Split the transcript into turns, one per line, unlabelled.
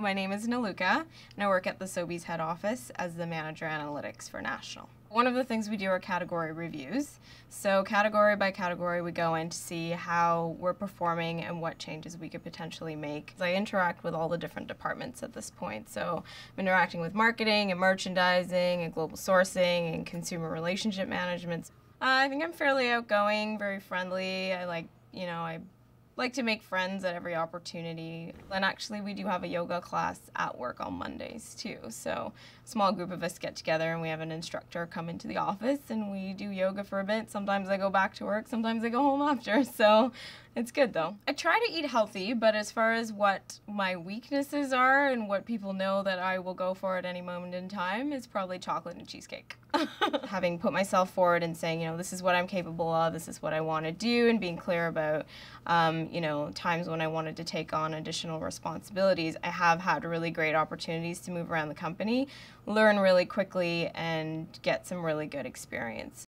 My name is Niluka, and I work at the Sobeys head office as the manager analytics for national. One of the things we do are category reviews. So, category by category, we go in to see how we're performing and what changes we could potentially make. I interact with all the different departments at this point. So, I'm interacting with marketing and merchandising and global sourcing and consumer relationship management. Uh, I think I'm fairly outgoing, very friendly. I like, you know, I like to make friends at every opportunity. And actually, we do have a yoga class at work on Mondays too. So, a small group of us get together and we have an instructor come into the office and we do yoga for a bit. Sometimes I go back to work, sometimes I go home after. So, it's good though. I try to eat healthy, but as far as what my weaknesses are and what people know that I will go for at any moment in time is probably chocolate and cheesecake. Having put myself forward and saying, you know, this is what I'm capable of, this is what I want to do, and being clear about, um, you know, times when I wanted to take on additional responsibilities, I have had really great opportunities to move around the company, learn really quickly, and get some really good experience.